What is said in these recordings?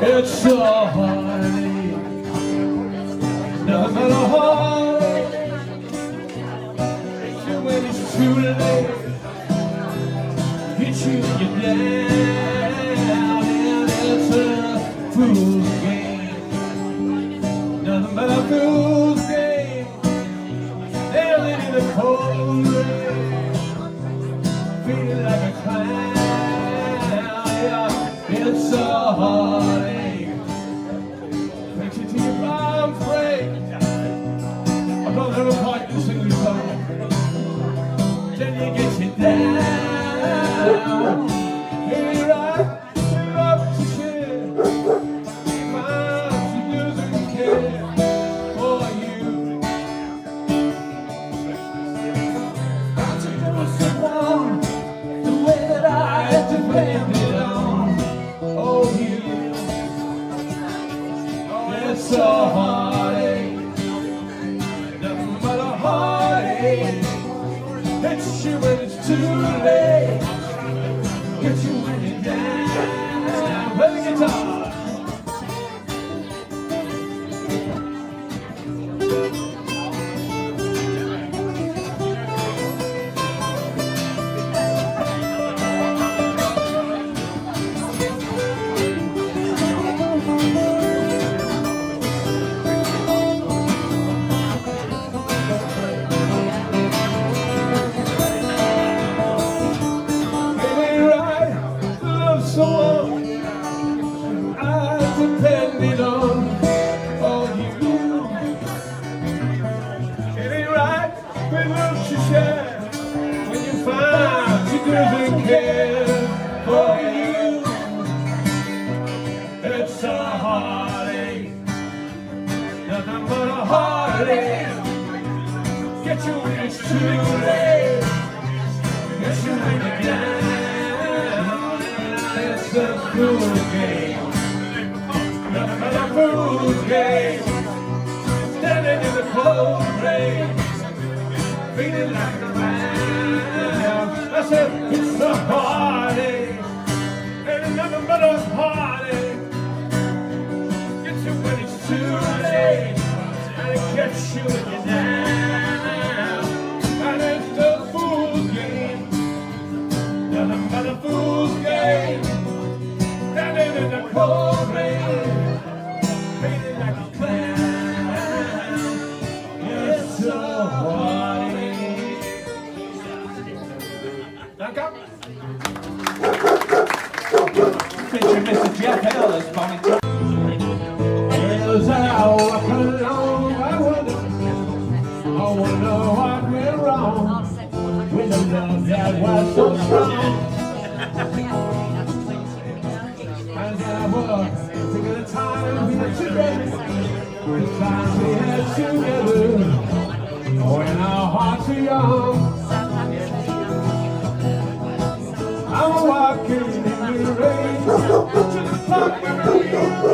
It's uh that was so strong. and I was thinking the time we had together, the time we had together, when our hearts were young. I'm walking in the rain to the park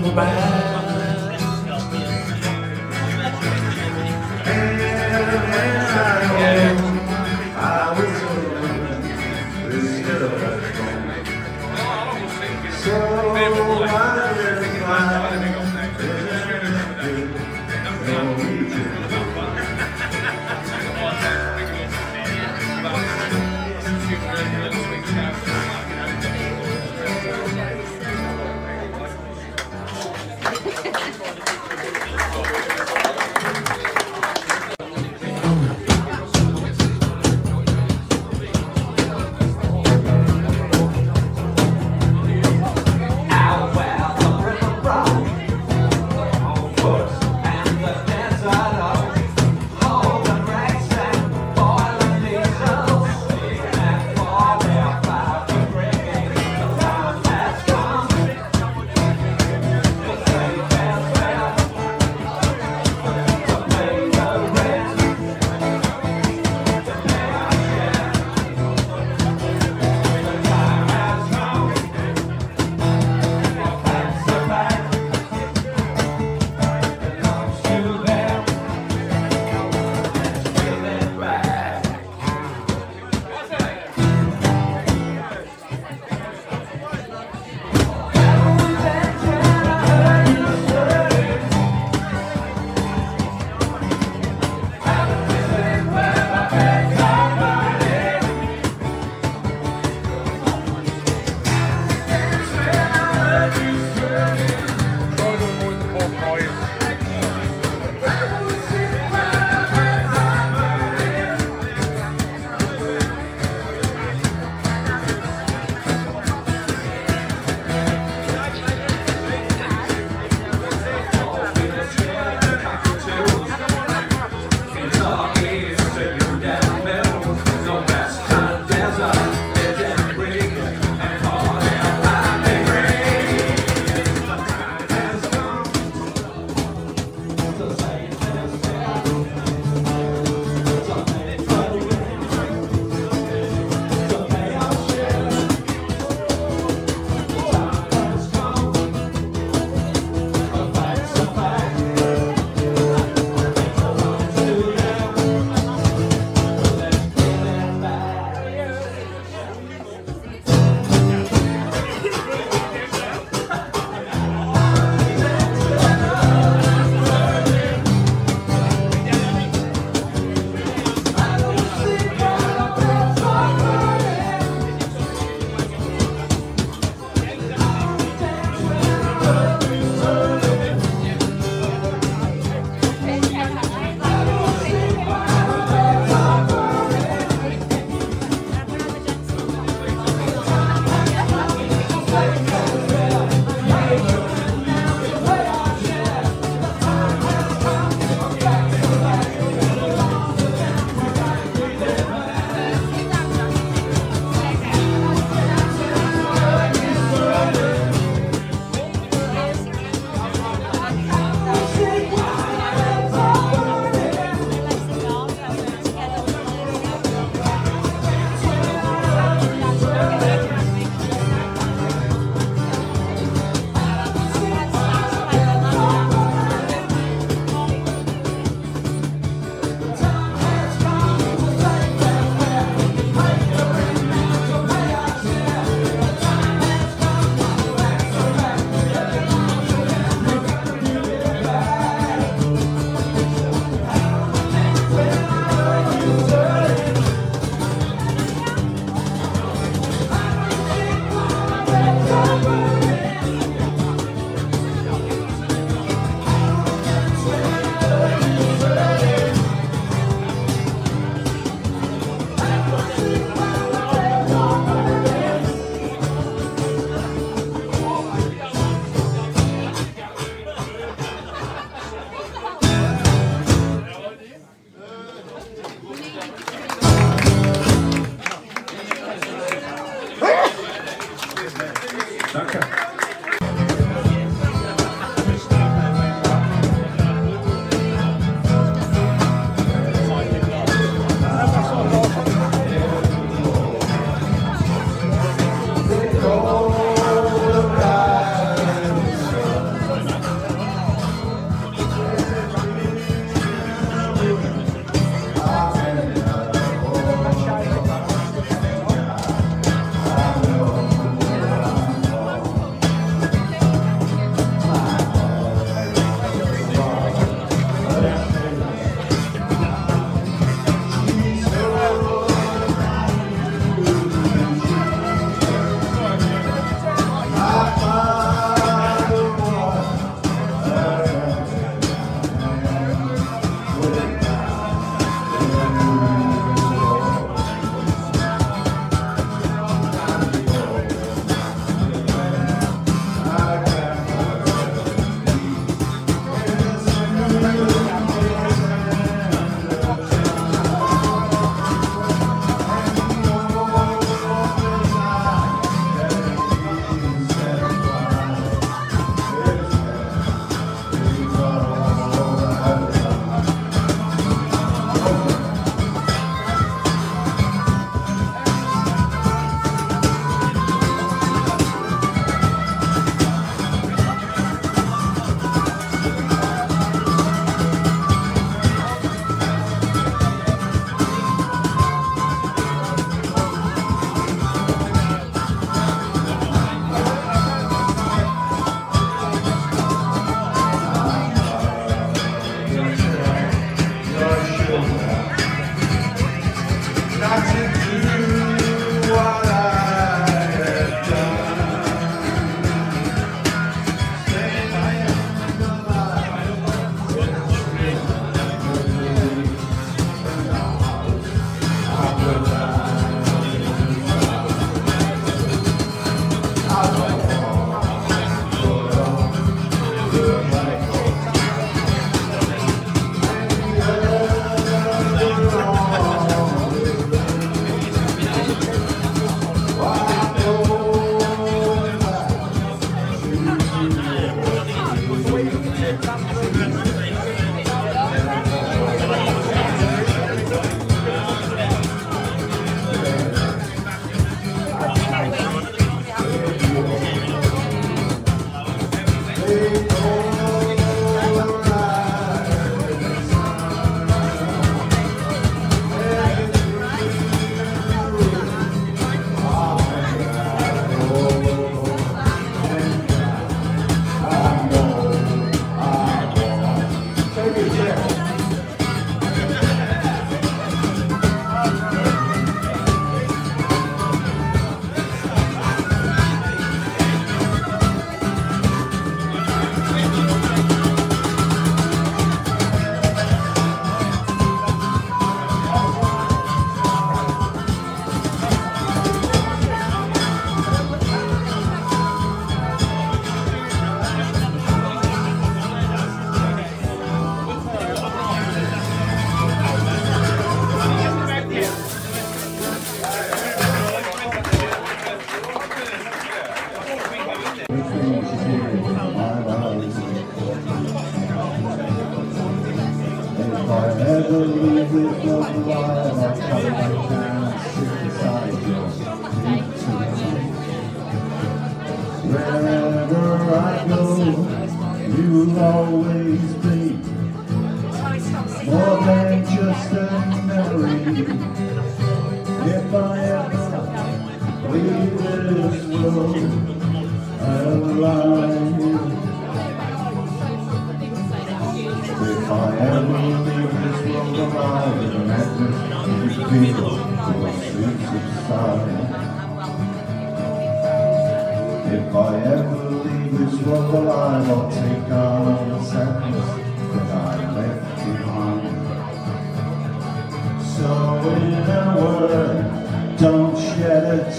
in the back.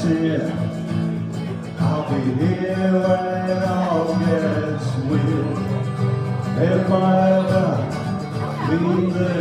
said, I'll be here when it all gets real. If I ever leave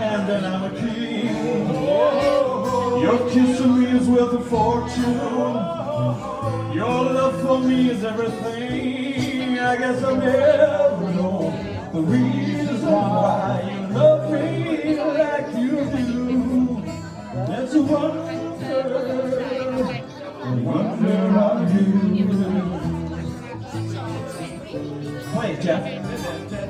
Hand and I'm a king. Your kiss to me is worth a fortune. Your love for me is everything. I guess I'll never know the reason why you love me like you do. That's a wonder, a wonder of you. Play it, Jeff.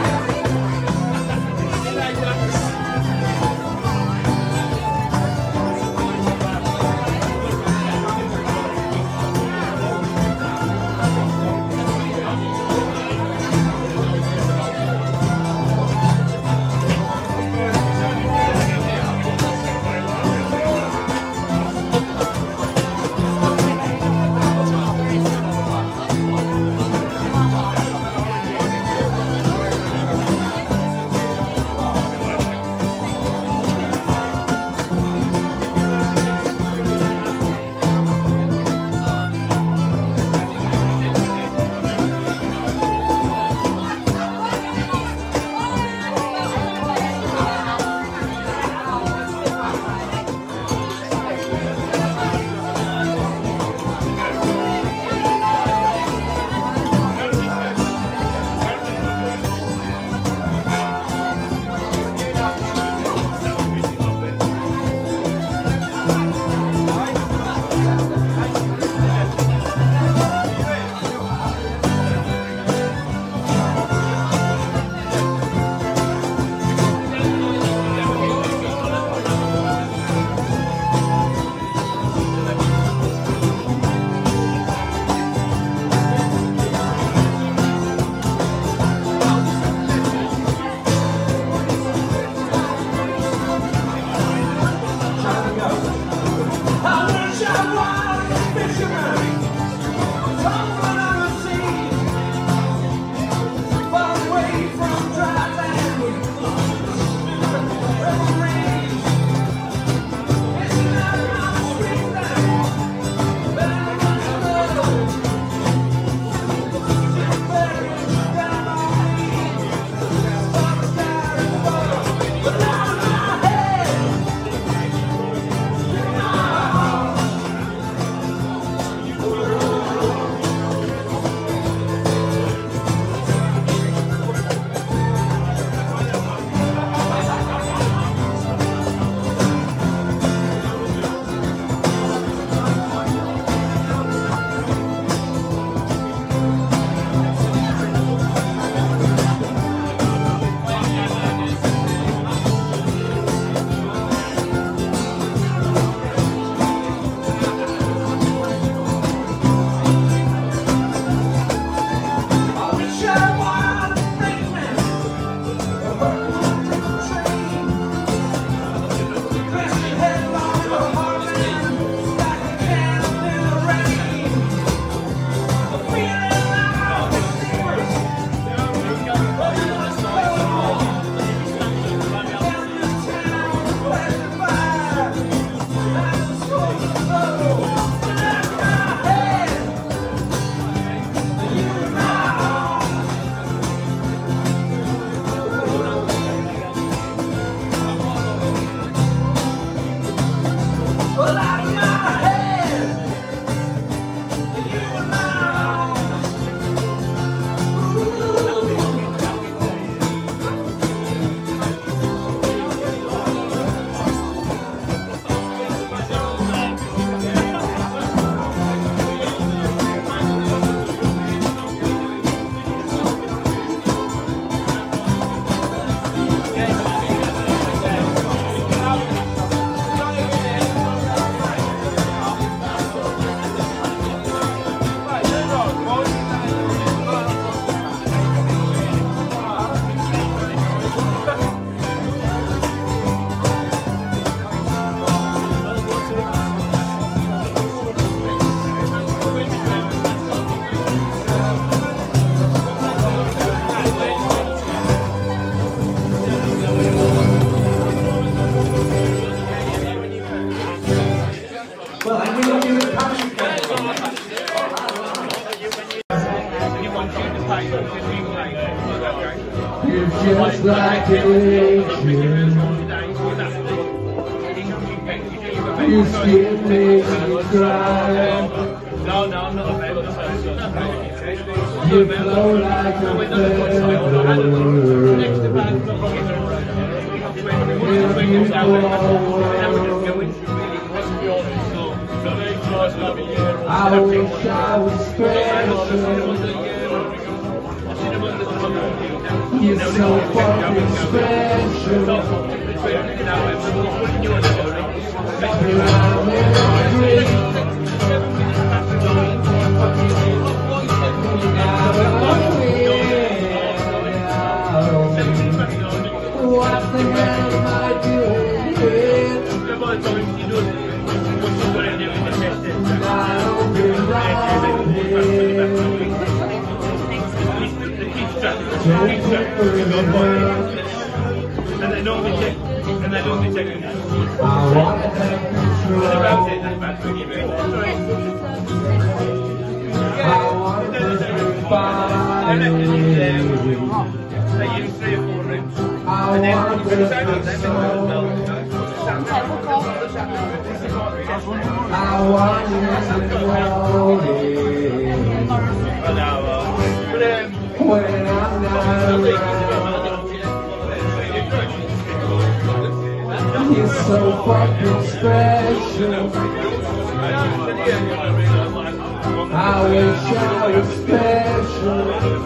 special, you're special.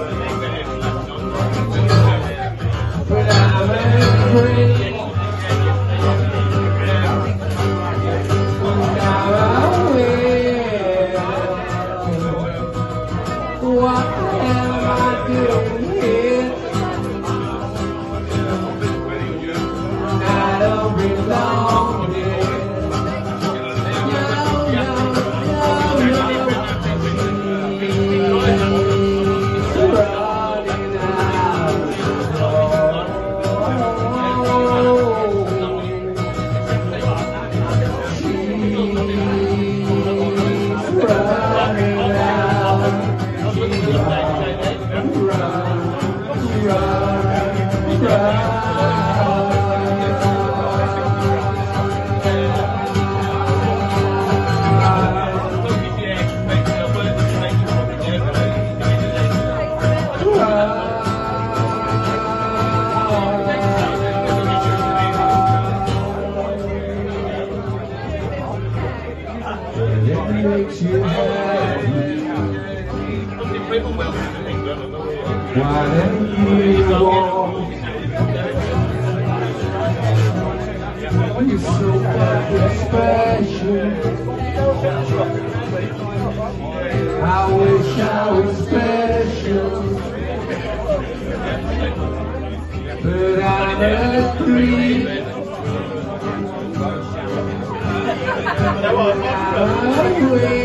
Why then you so special. I wish I was special, but I'm a creep. I'm a creep.